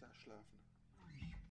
Da schlafen?